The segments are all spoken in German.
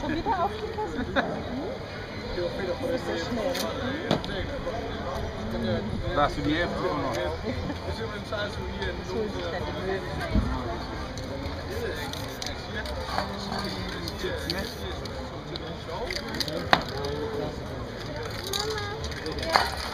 Schon wieder auf die Kasse. Das ist so schnell. Da hast du die Hälfte immer noch. Mama.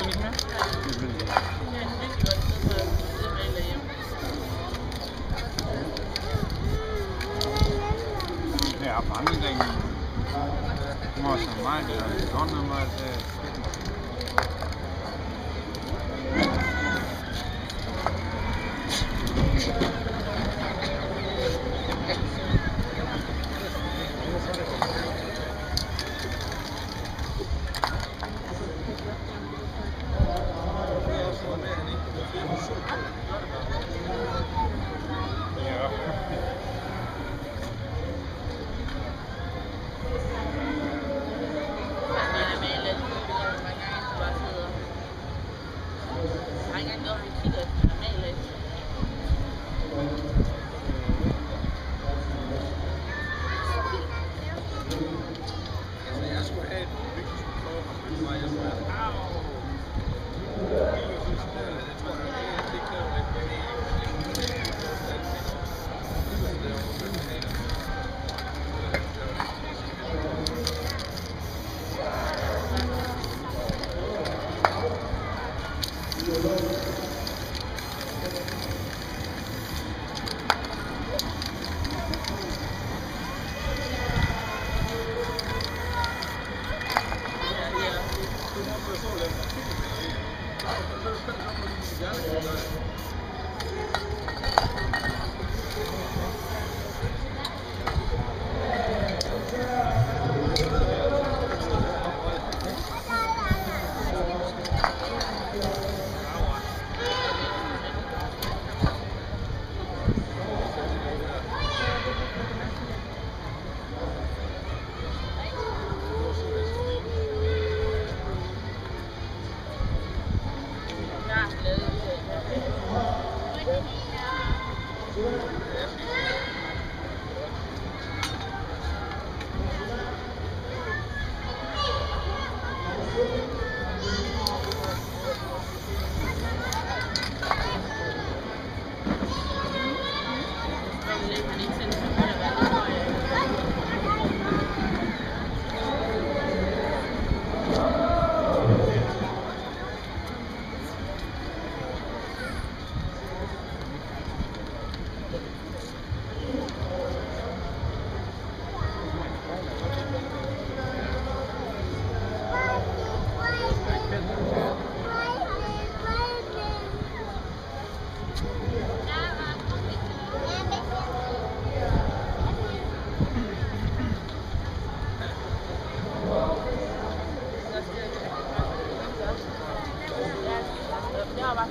Finnish में आप भागी जाएँगे मौसम मार दोनों मार से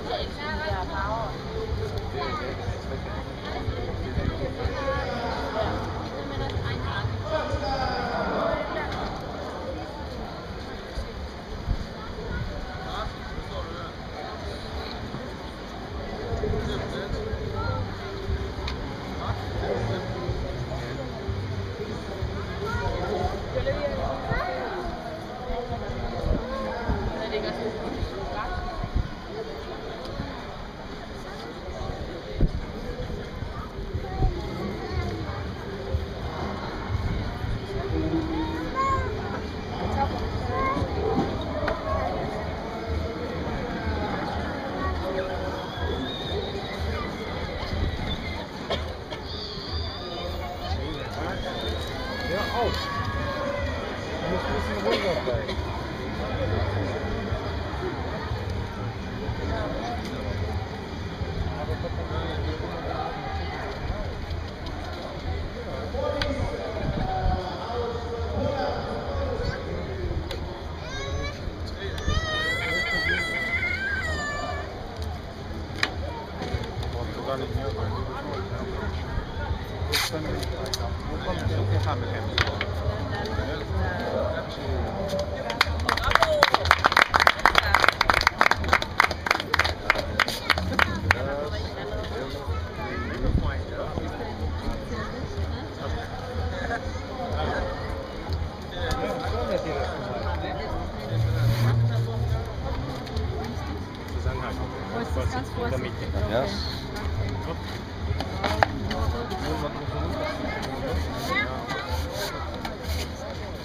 水沙。Thank you.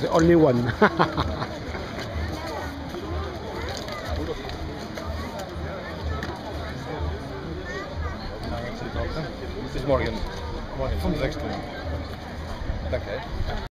The only one. This Morgan. Morgan from the next one. Okay.